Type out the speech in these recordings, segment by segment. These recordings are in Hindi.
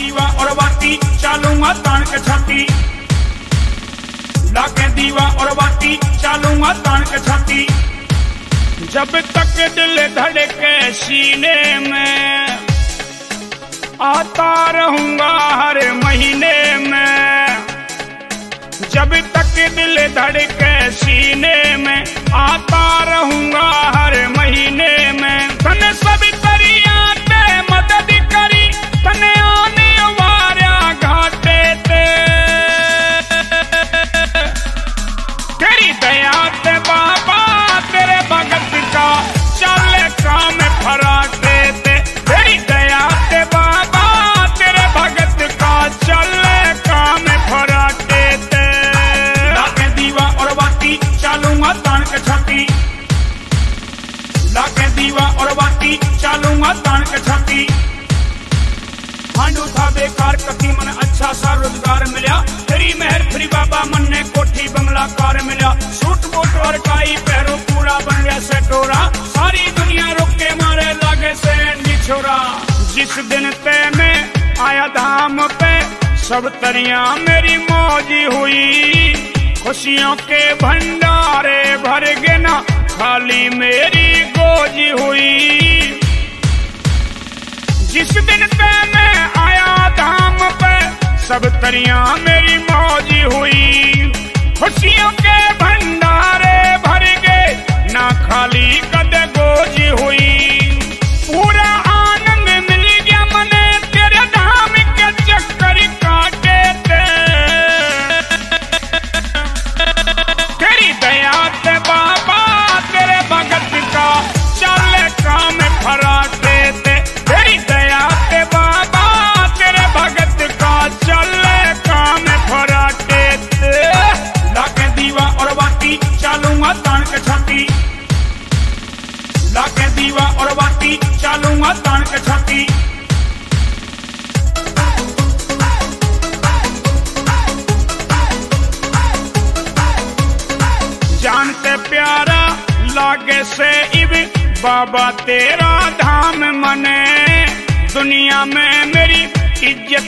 दीवा और बाती चालूँगा तान लाके दीवा और बाती जब तक दिल धड़के सीने में, आता रहूँगा हर महीने में। जब तक दिल धड़के सीने में, आता रहूँगा हर महीने में। तने सभी हांडू था बेकार कथी मन अच्छा सा रोज़गार मिला। तेरी मेहर, फ्री बाबा मन ने कोठी बंगला कार मिला। सूट, बूट और काई पैरों पूरा बन गया से टोरा सारी दुनिया रुक के मारे लागे से छोरा जिस दिन ते में आया धाम पे, सब तरिया मेरी मौजी हुई। खुशियों के भंडारे भर गए ना, खाली मेरी गोजी हुई। जिस दिन पे मैं आया धाम पर, सब तरिया मेरी मौज हुई। खुशियों के भंडारे भर गए ना खाली कद गोजी हुई।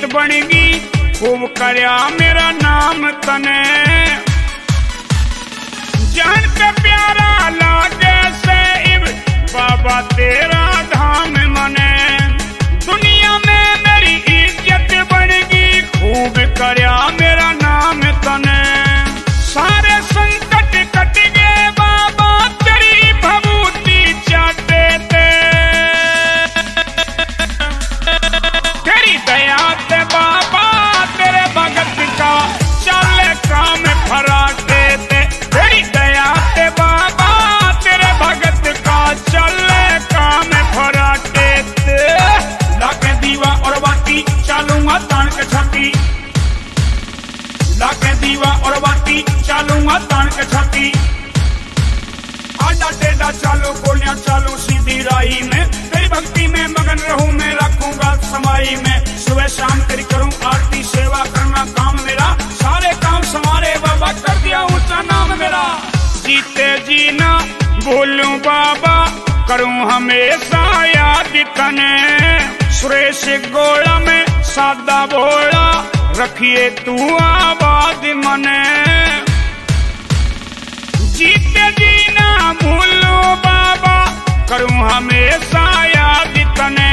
इज़्ज़त बनेगी खूब करया मेरा नाम तने। जानते प्यारा लागे से इब बाबा तेरा छाती आडा चालू चालू, सीधी राही में। तेरी भक्ति में मगन रहूँ, मैं रखूँगा समाई में। सुबह शाम तेरी करूँ आरती, सेवा करना काम मेरा। सारे काम समारे बाबा कर दिया ऊँचा नाम मेरा। जीते जीना, बोलूँ बाबा, करूँ हमेशा याद तने। सुरेश गोला में सादा भोला रखिए तू आबाद मने। जीते जीना भूलो बाबा, करूँ हमेशा याद तने।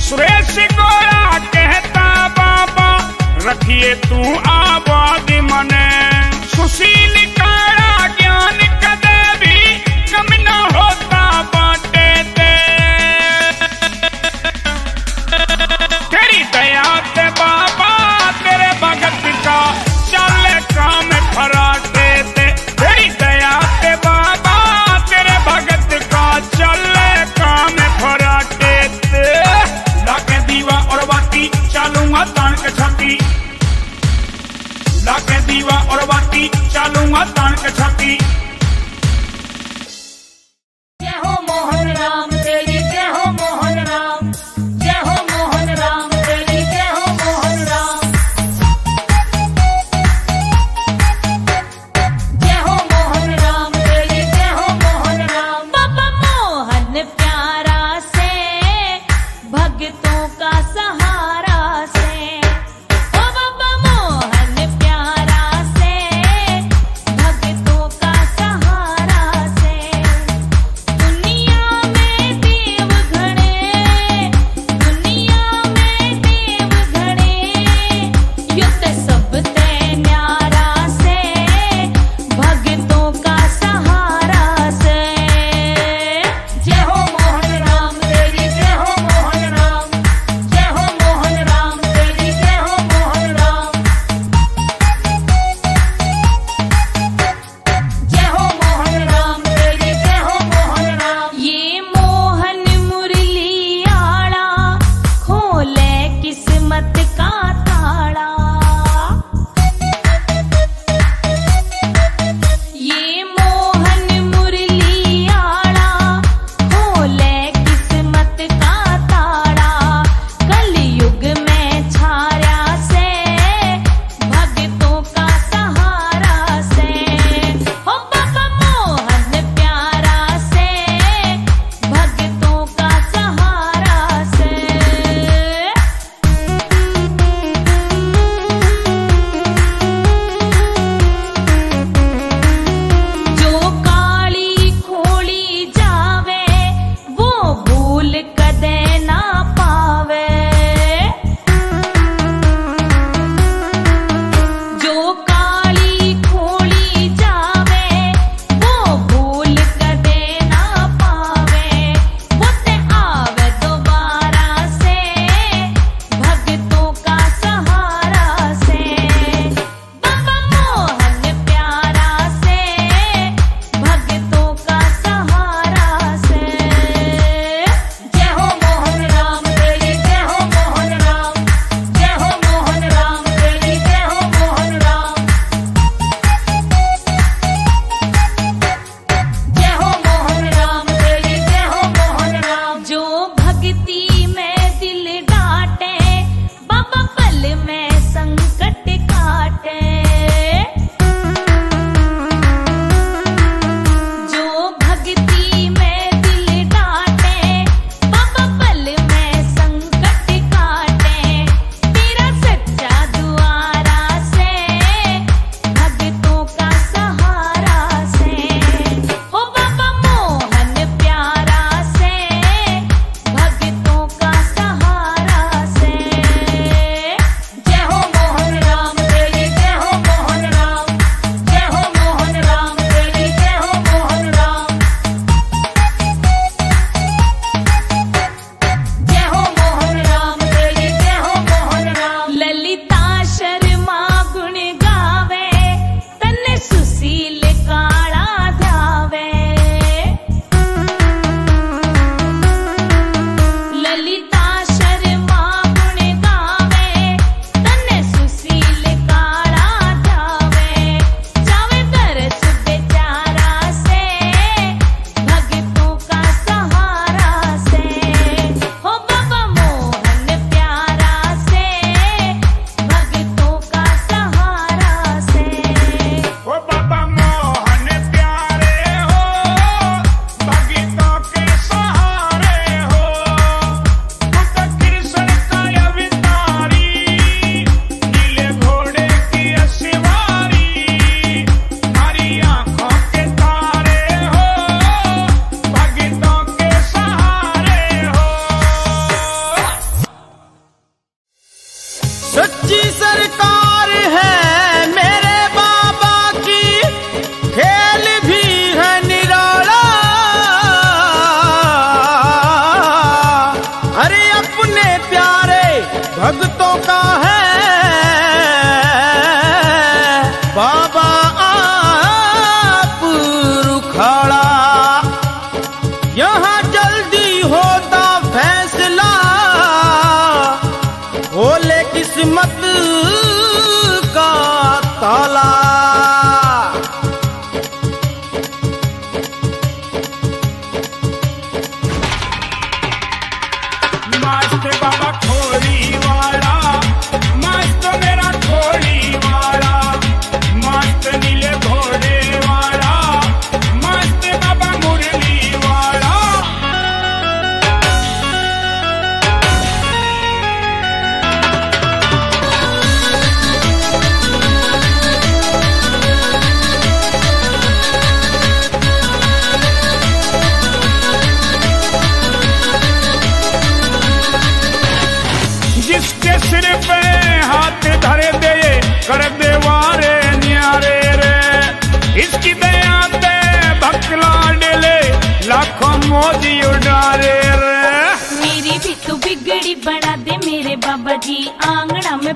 सुरेश गोरा कहता बाबा, रखिए तू आबाद मने। सुशील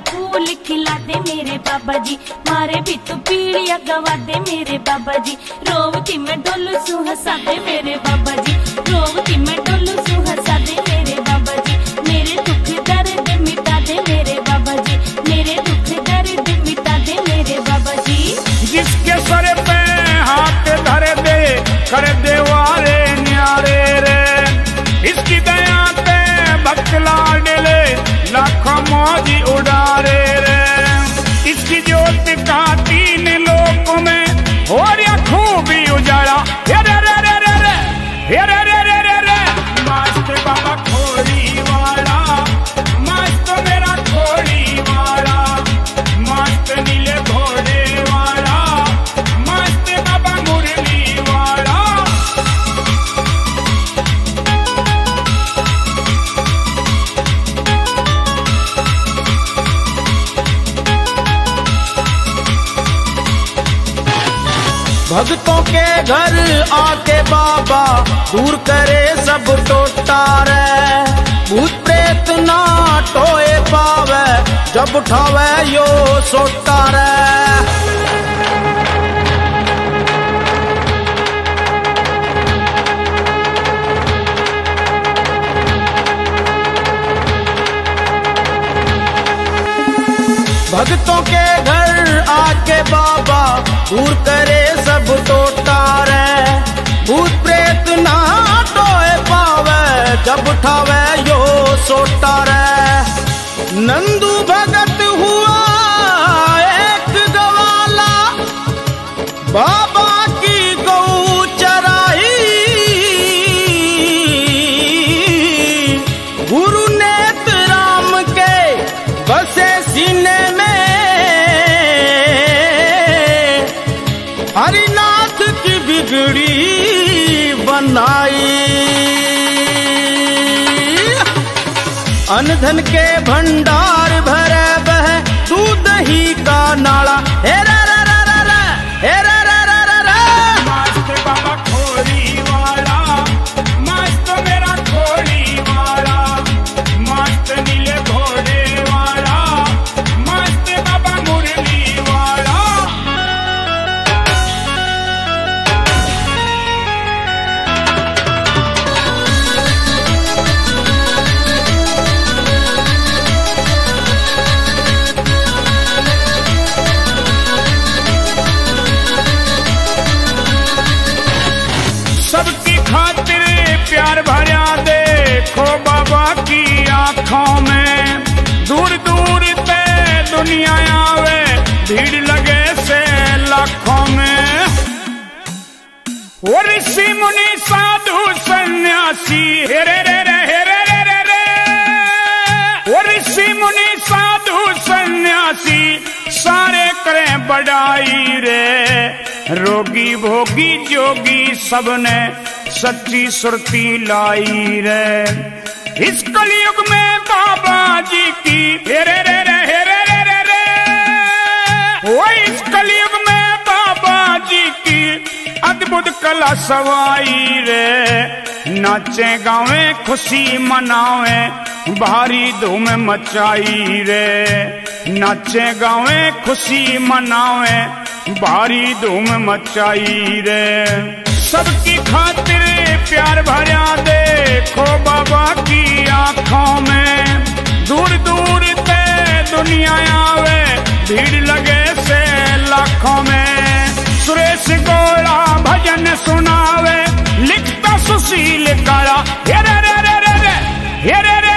फूल खिला दे मेरे बाबा जी। मारे भी तो पीड़िया गवा दे मेरे बाबा जी। रोवती में डोलू सु हंसा दे मेरे बाबा जी। रोवती भक्तों के घर आके बाबा दूर करे सब टोटारे भूत प्रेत ना टोए पावे, जब उठावे यो सोटारे भक्तों के घर दूर करे सब टोटारे भूत प्रेत ना टोए पावे, जब उठावे यो सोटारे नंदू भगत अनधन के भंडार भरे करें रे। रोगी भोगी जोगी सबने सच्ची सुरती लाई रे। इस कलयुग में बाबा जी की हेरे रे रे हेरे रे रे रे वो इस कलयुग में बाबा जी की अद्भुत कला सवाई रे। नाचे, गावे, खुशी मनावे, भारी धूम मचाई रे। नाचे गावे, खुशी मनावे भारी धूम मचाई रे। सबकी खातिर प्यार भरा देखो बाबा की आँखों में। दूर दूर ते दुनिया आवे, भीड़ लगे से लाखों में। सुरेश गोला भजन सुनावे, लिखता सुशील काला। हेरे रे रे रे रे हेरे रे